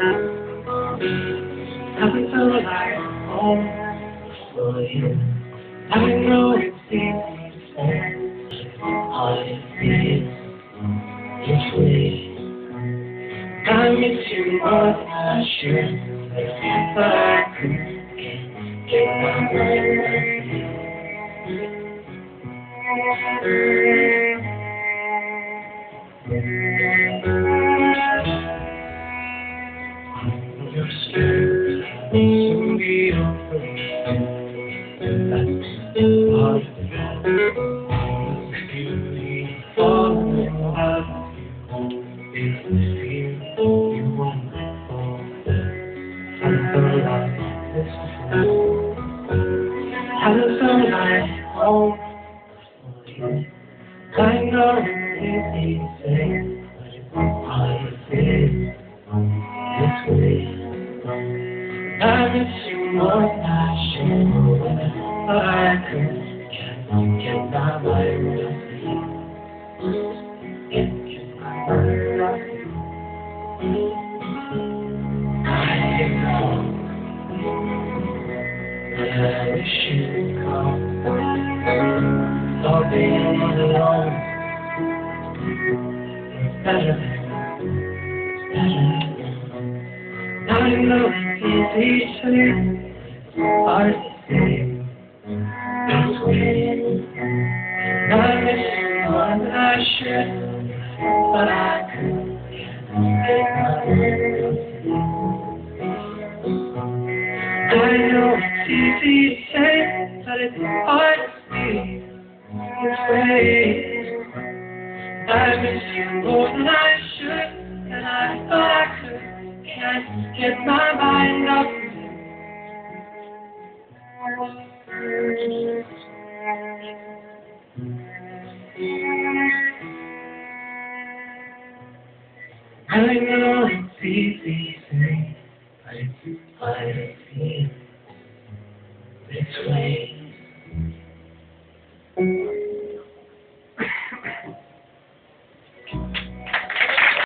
Doesn't feel like home for you. I know it's easy to say how it feels this way. I miss you more than I should, but I couldn't get my mind on you. I miss you. more than I should, I wish you'd come. Thought being alone is better, better. It's easy to say, hard to say this way. I miss you more than I should, but I couldn't get. I know it's easy to say, but it's hard to way. I you more than I should, and I thought I could. Can't get my mind off I know it's easy to say, but it's hard to feel this way.